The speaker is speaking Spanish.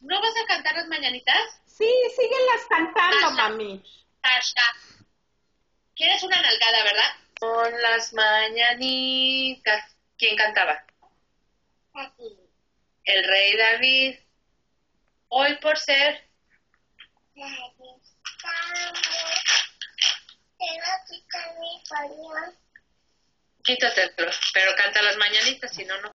¿No vas a cantar las mañanitas? Sí, síguelas cantando, mami. ¿Quieres una nalgada, verdad? Con las mañanitas. ¿Quién cantaba? El rey David. Hoy por ser. Quítatelo, pero canta las mañanitas, si no, no.